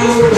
Oh,